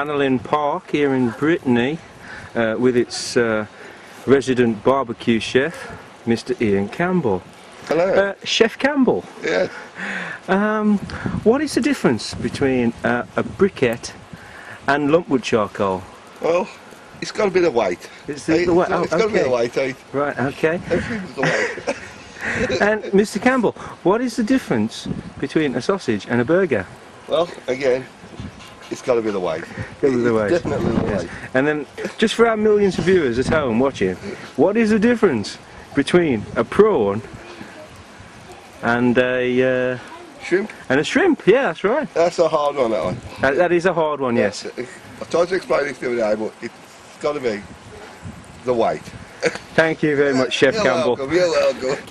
Annalyn Park here in Brittany uh, with its uh, resident barbecue chef, Mr. Ian Campbell. Hello. Uh, chef Campbell, yeah. um, what is the difference between uh, a briquette and lumpwood charcoal? Well, it's got a bit of weight. It's the- the oh, it's got a bit of okay. weight. eh? Right, okay. Everything's the weight. And Mr. Campbell, what is the difference between a sausage and a burger? well, again, it's got a bit of weight. Bit of the weight. Definitely the weight. And then, just for our millions of viewers at home watching, what is the difference between a prawn and a uh, Shrimp, and a shrimp? Yeah, that's right. that's a hard one, that one. That, that is a hard one, yes. I tried to explain it the other day, but it's got to be the weight. Thank you very much, Chef You're Campbell. welcome, you're welcome.